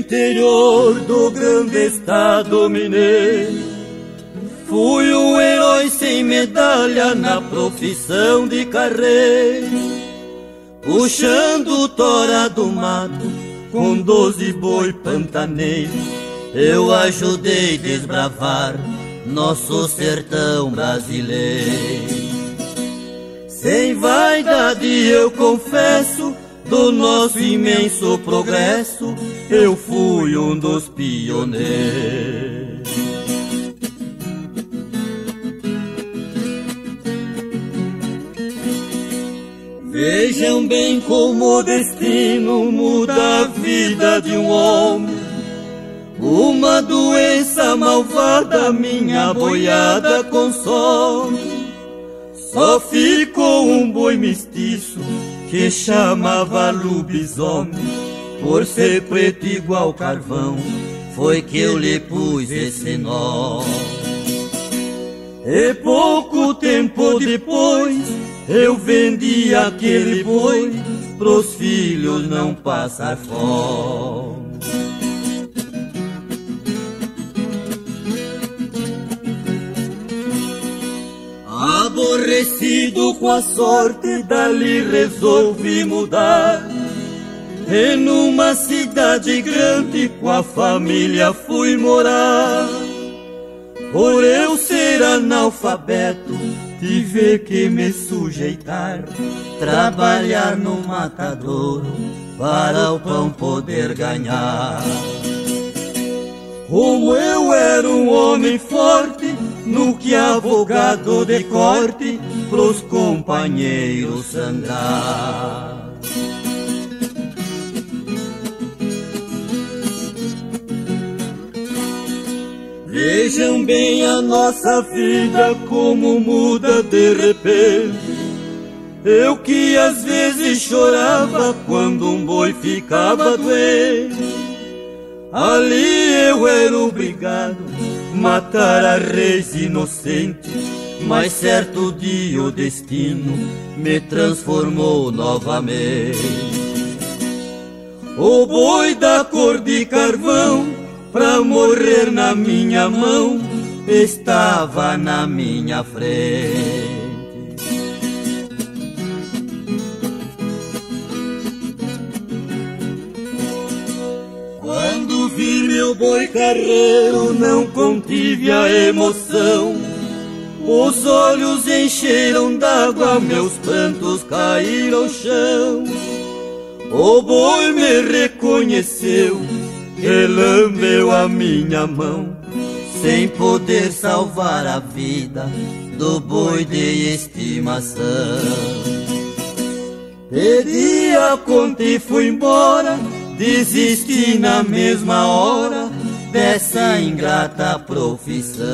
interior do grande estado mineiro. Fui um herói sem medalha na profissão de carreira, puxando tora do mato com doze boi pantaneiro. Eu ajudei desbravar nosso sertão brasileiro. Sem vaidade eu confesso do nosso imenso progresso, eu fui um dos pioneiros. Vejam bem como o destino muda a vida de um homem. Uma doença malvada minha boiada consome. Só ficou um boi mestiço que chamava lobisomem, por ser preto igual carvão, foi que eu lhe pus esse nome. E pouco tempo depois, eu vendi aquele boi, pros filhos não passar fome. Aborrecido com a sorte, dali resolvi mudar. E numa cidade grande com a família fui morar. Por eu ser analfabeto, tive que me sujeitar. Trabalhar no matadouro para o pão poder ganhar. Como eu era um homem forte, no que advogado de corte pros companheiros sangrar. Vejam bem a nossa vida como muda de repente. Eu que às vezes chorava quando um boi ficava doente. Ali eu era obrigado matar a reis inocente, mas certo dia o destino me transformou novamente. O boi da cor de carvão, pra morrer na minha mão, estava na minha frente. Meu boi carreiro, não contive a emoção. Os olhos encheram d'água, meus prantos caíram ao chão. O boi me reconheceu, e lambeu a minha mão, sem poder salvar a vida do boi de estimação. Pedi a conta e fui embora Desisti na mesma hora dessa ingrata profissão.